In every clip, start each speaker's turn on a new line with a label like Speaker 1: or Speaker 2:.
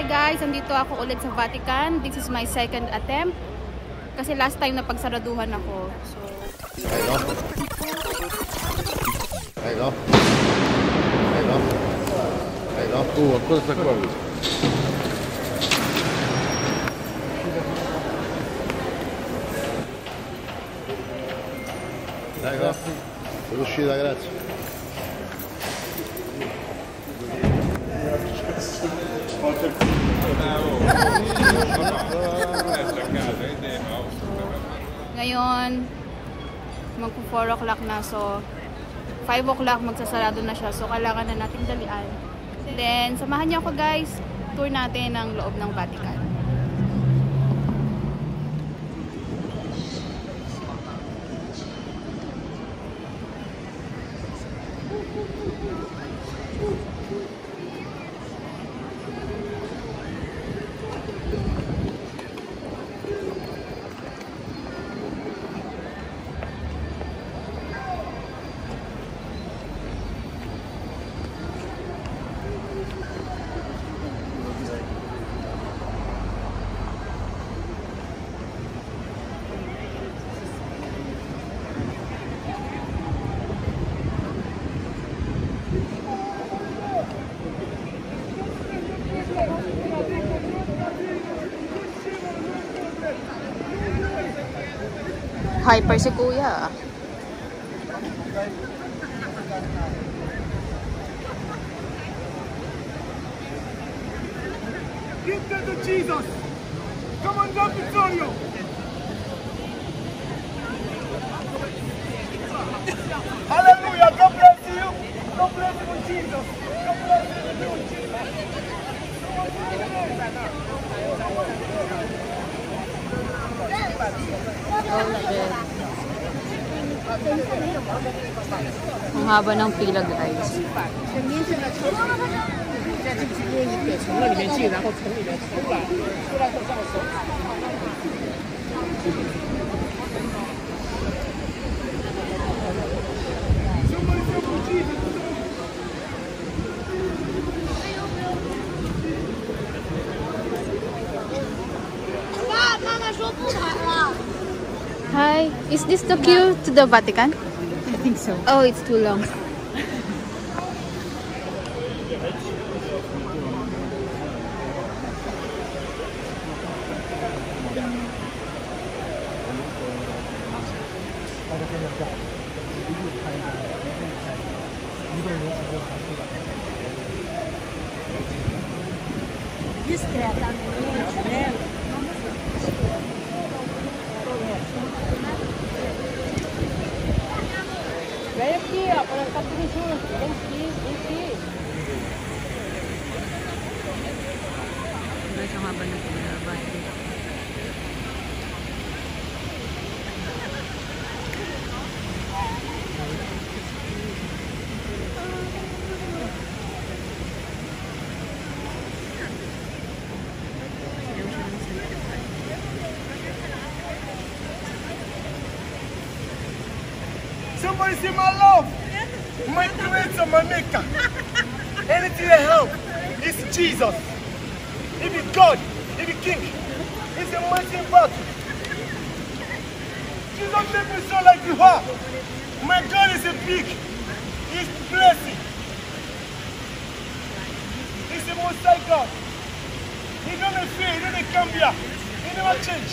Speaker 1: Hi guys, andito ako ulit sa Vatican. This is my second attempt. Kasi last time na pagsaraduhan ako. So,
Speaker 2: Prego. Prego. Prego. Prego.
Speaker 3: Uh, a cosa sta qua?
Speaker 2: Prego. Sono uscita, grazie.
Speaker 1: Ngayon, magpo 4 o'clock na. So, 5 o'clock magsasarado na siya. So, kailangan na nating dalian. Then, samahan niyo ako guys. Tour natin ng loob ng Vatican. Hyper si kuya.
Speaker 4: Give them to Jesus. Somebody say for Jesus.
Speaker 1: Hi, is this the queue to the Vatican?
Speaker 5: Think so.
Speaker 1: Oh, it's too long.
Speaker 4: Is Jesus. If it's God, if it's King, He's a mighty battle. Jesus made me so like you are. My God is a big. He's blessing. He's the most high God. He don't fail, he don't come here. He never change.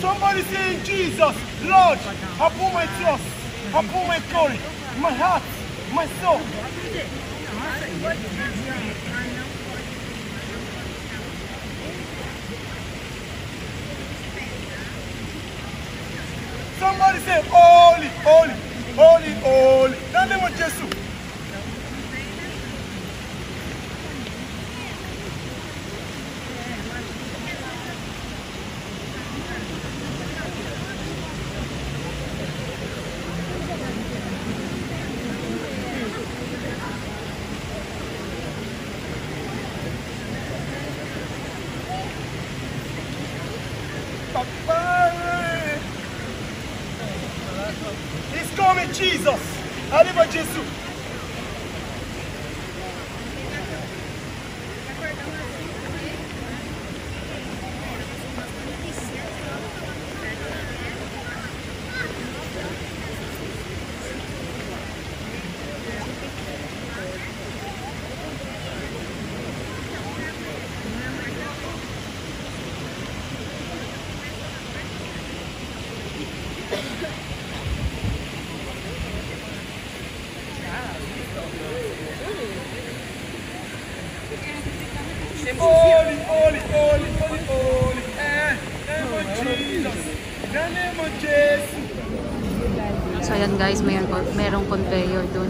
Speaker 4: Somebody say, Jesus, Lord, I put my trust, I put my glory, my heart, my soul. Somebody say, holy, holy, holy, holy.
Speaker 1: Dans le nom Jésus.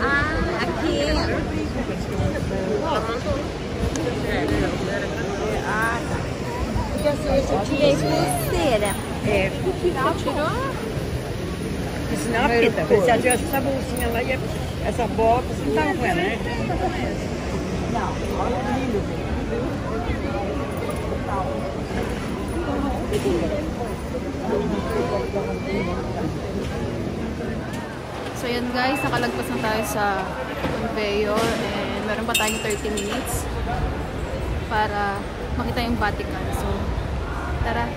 Speaker 3: Ah, aqui. Ah, tá. Porque assim, eu tirei pulseira.
Speaker 5: É.
Speaker 3: Tirou?
Speaker 5: Isso não é fita. Se ela tivesse essa bolsinha lá, ia, essa bola, você não tava com ela, né?
Speaker 1: So yan guys, nakalagpas na tayo sa conveyor and meron pa tayong 30 minutes para makita yung Vatican. So, tara.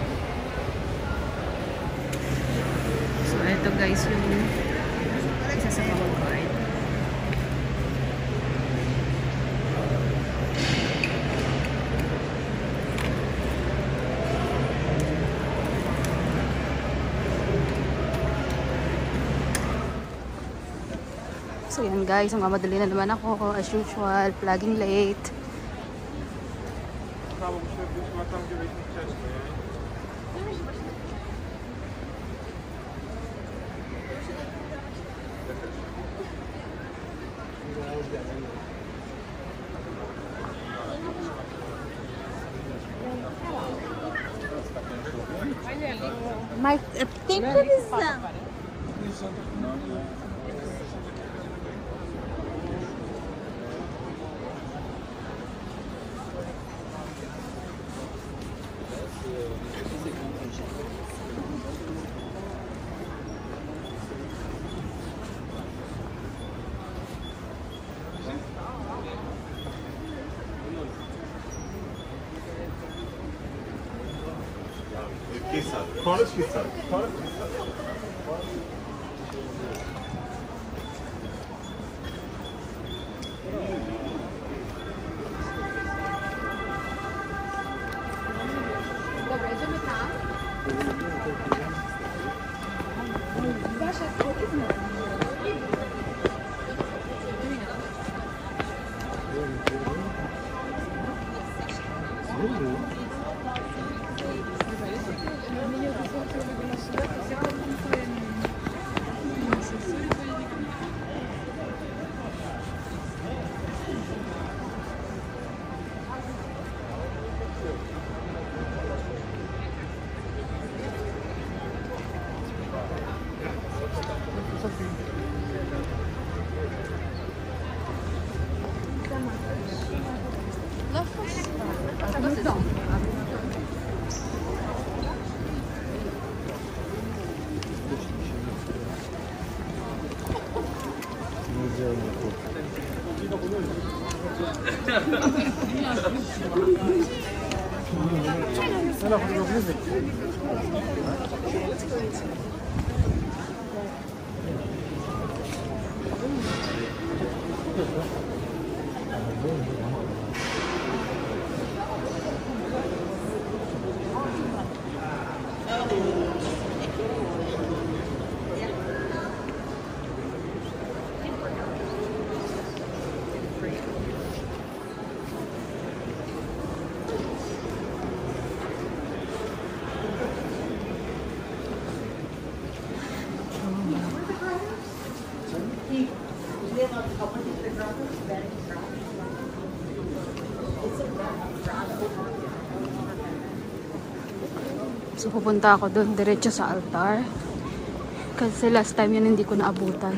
Speaker 1: So, ito guys yung isa sa mga guard. So yan guys, mamadali na naman ako as usual, plugging late.
Speaker 3: Mas tem previsão.
Speaker 1: So, pupunta ako doon diretso sa altar. Kasi last time yun hindi ko naabutan.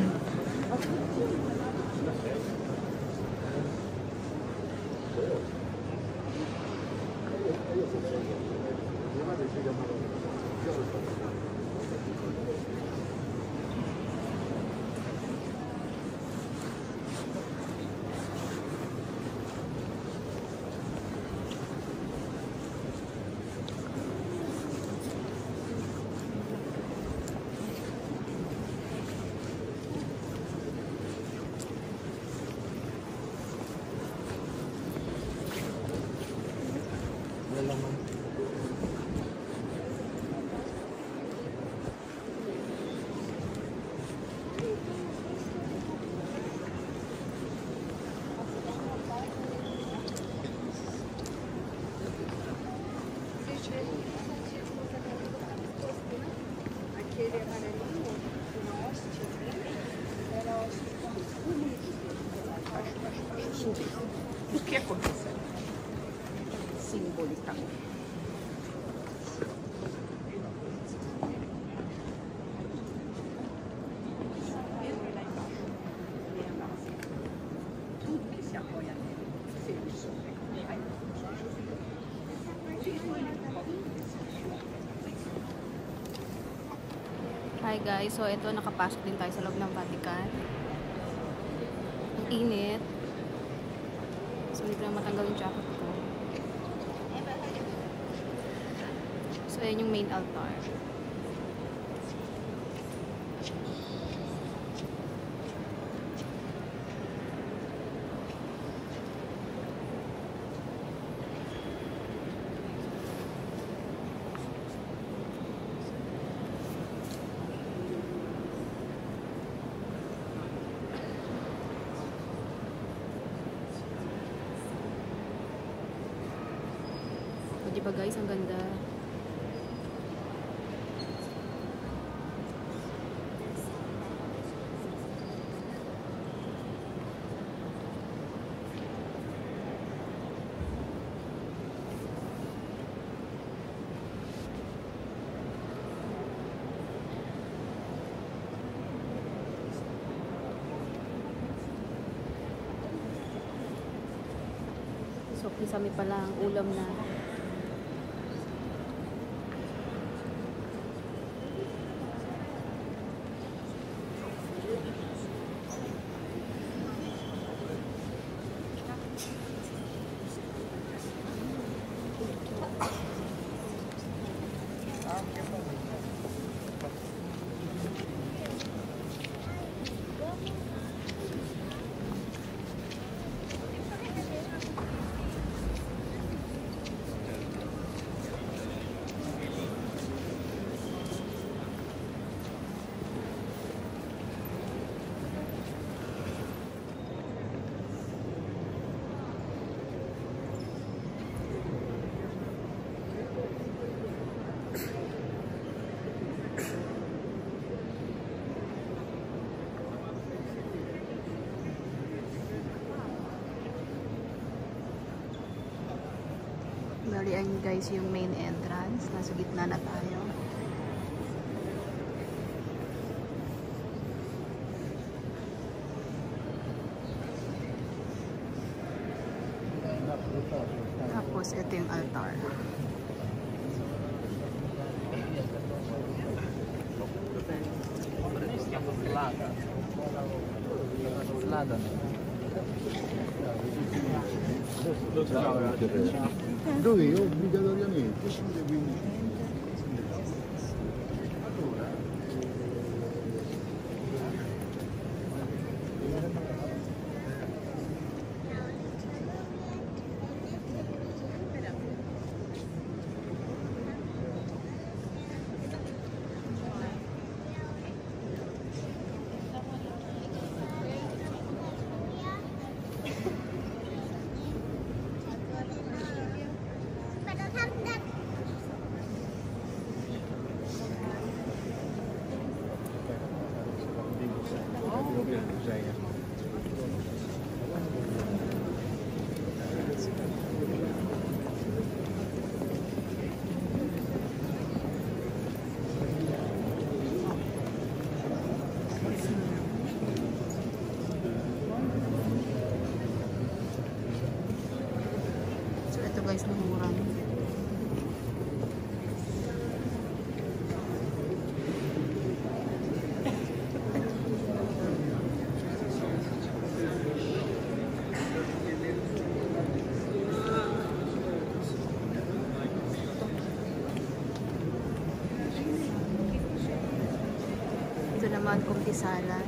Speaker 1: Hi guys, so ito nakapasok din tayo sa loob ng Vatican. Ang init. So hindi na matanggal yung jacket ko. So yan yung main altar. Guys, ang ganda. So, kisame pala ang ulam na Bali, ayan guys yung main entrance. Nasa gitna na tayo. Tapos, ito yung altar.
Speaker 2: dove? Obbligatoriamente 5-15 naman,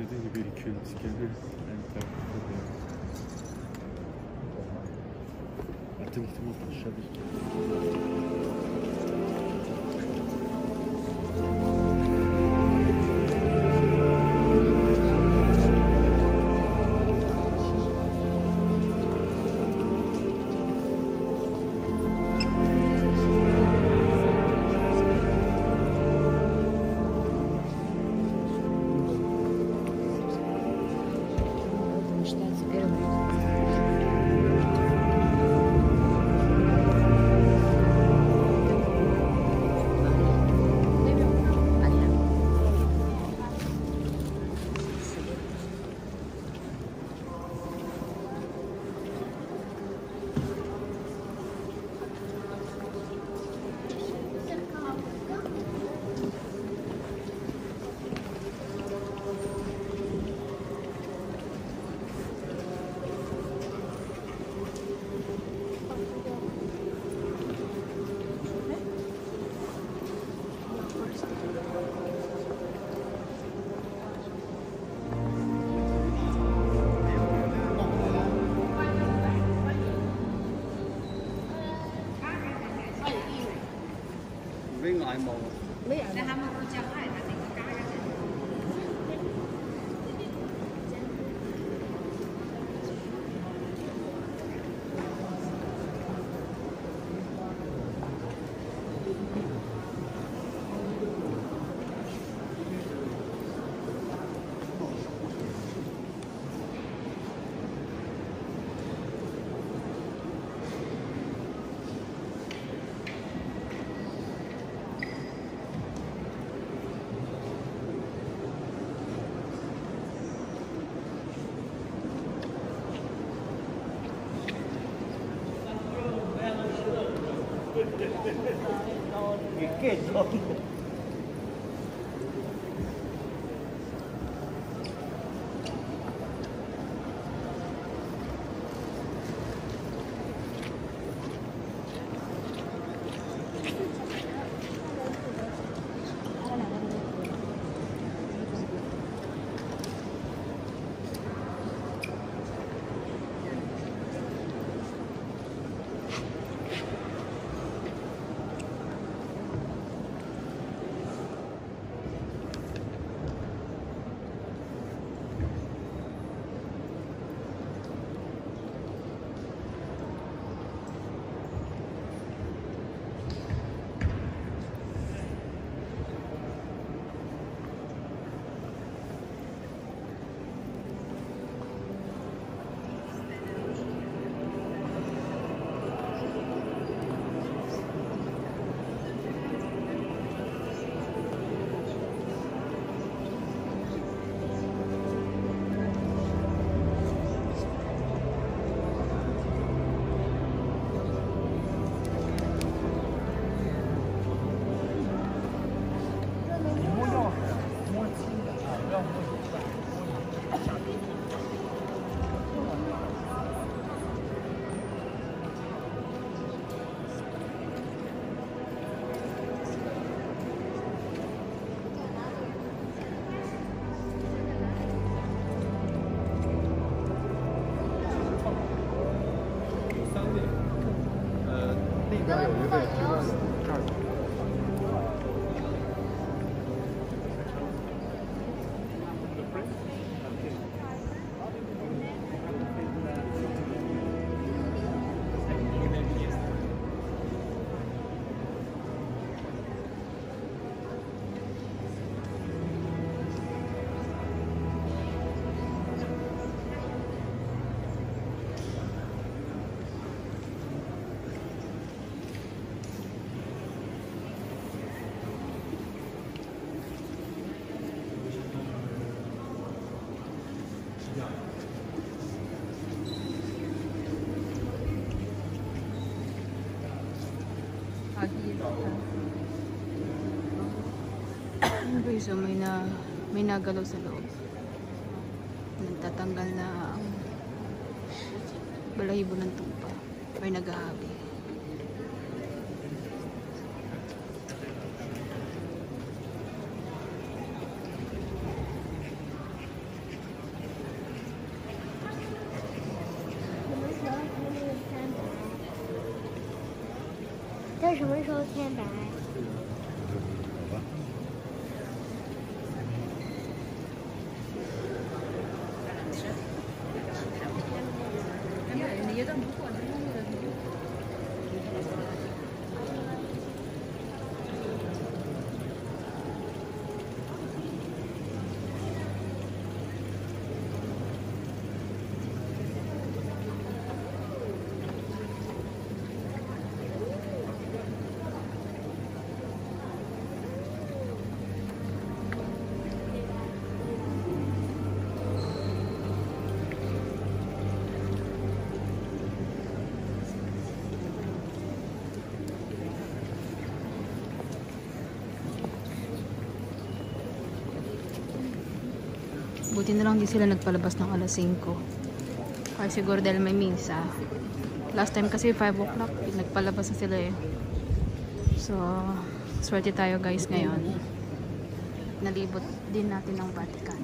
Speaker 6: dediği gibi 200 kere en takipte de. Atın gittim o. 没
Speaker 1: 毛 so may na may nagalaw sa loob. Nagtatanggal na ang balahibo ng tupa. May naghahabi. Buti na lang di sila nagpalabas ng alas 5. Kasi siguro dahil may misa. Last time kasi 5 o'clock, nagpalabas na sila eh. So, swerte tayo guys ngayon. Nalibot din natin ng Vatican.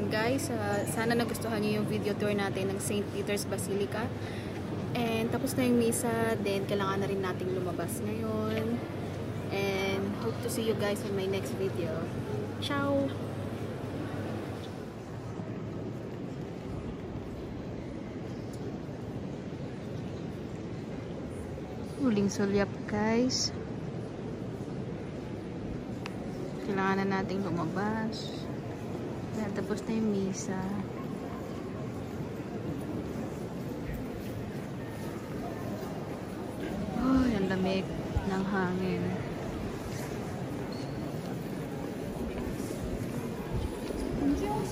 Speaker 7: Ayan guys. ah, sana nagustuhan niyo yung video tour natin ng St. Peter's Basilica. And tapos na yung misa. Then, kailangan na rin nating lumabas ngayon. And hope to see you guys on my next video. Ciao!
Speaker 1: Uling sulyap guys. Kailangan na nating lumabas. Tapos na yung misa. Oh, yung lamig ng hangin.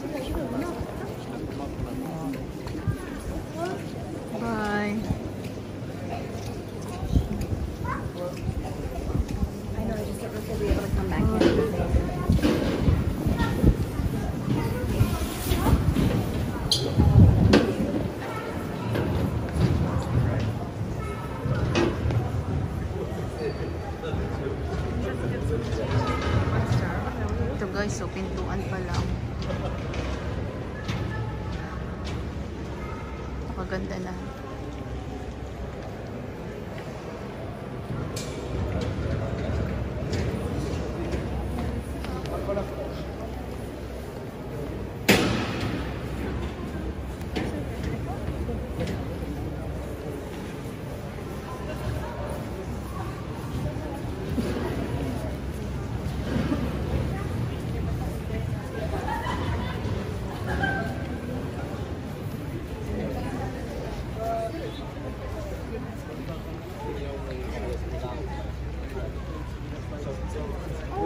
Speaker 1: Bye.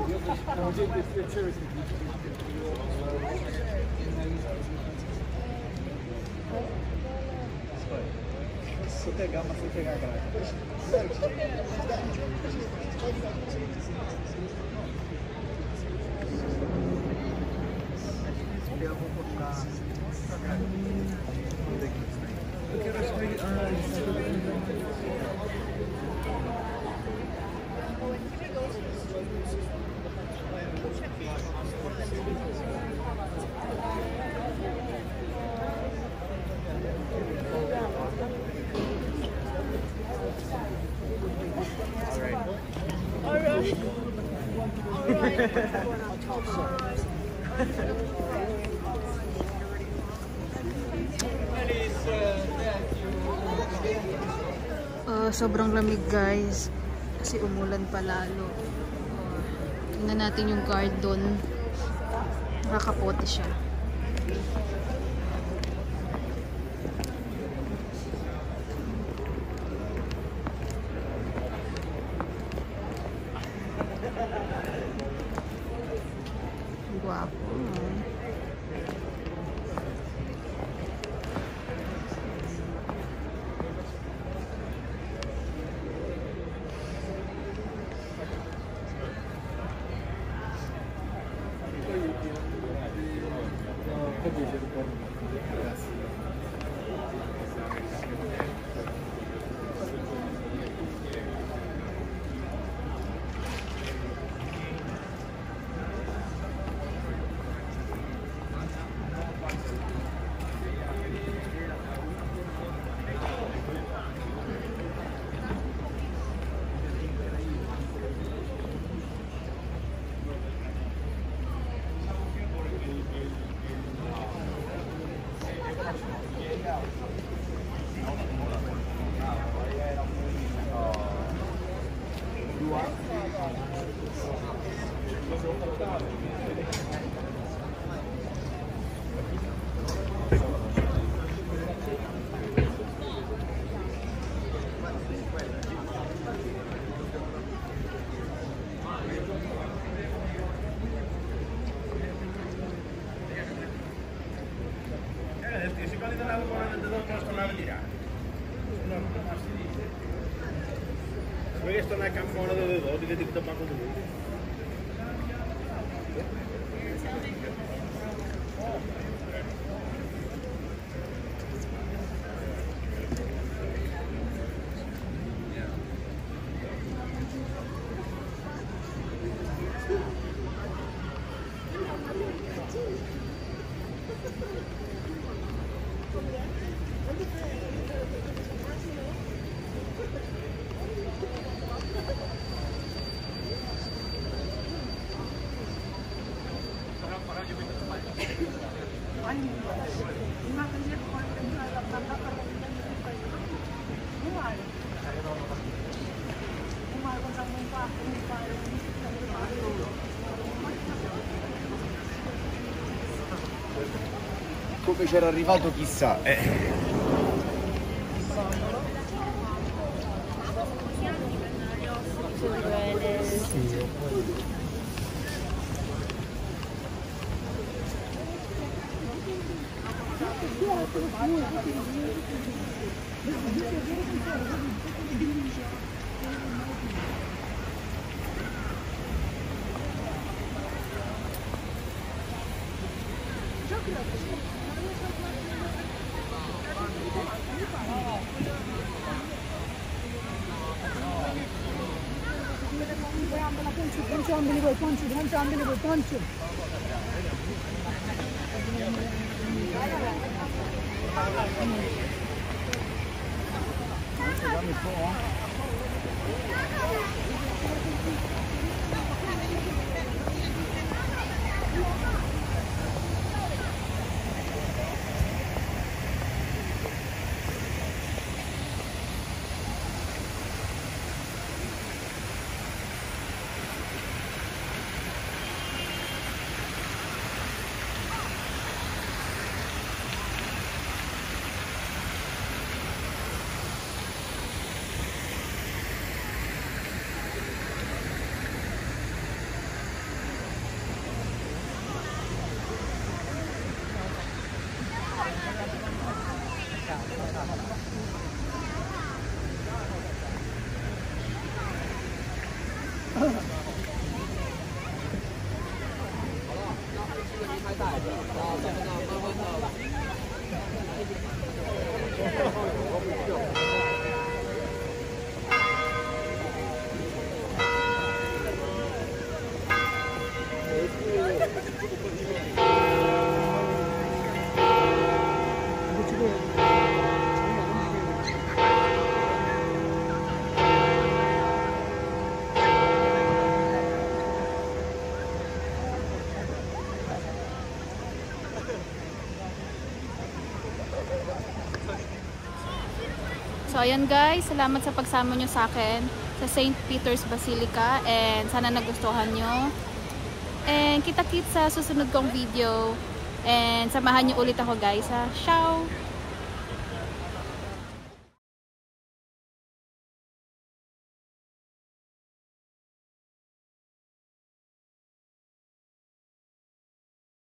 Speaker 8: Se eu pegar, mas sem pegar grade. Eu vou colocar
Speaker 1: essa grade. Eu quero as três. Ah, isso. Uh, sobrang lamig guys. Kasi umulan pa lalo. Uh, tingnan natin yung guard doon. Nakakapote siya. Wow.
Speaker 9: δεν αγοράζεται εδώ μόνο στον Αλμύρα. Μίλησε στον Ακάμ μόνο εδώ, ότι
Speaker 10: δεν την πάκο του. Thank you.
Speaker 4: Come c'era arrivato chissà. Eh. पंच ध्यान से आगे बढ़ो पंच なるほど。
Speaker 1: So, ayan guys. Salamat sa pagsama nyo sa akin sa St. Peter's Basilica. And sana nagustuhan nyo. And kita-kit sa susunod kong video. And samahan nyo ulit ako guys ha. Ciao!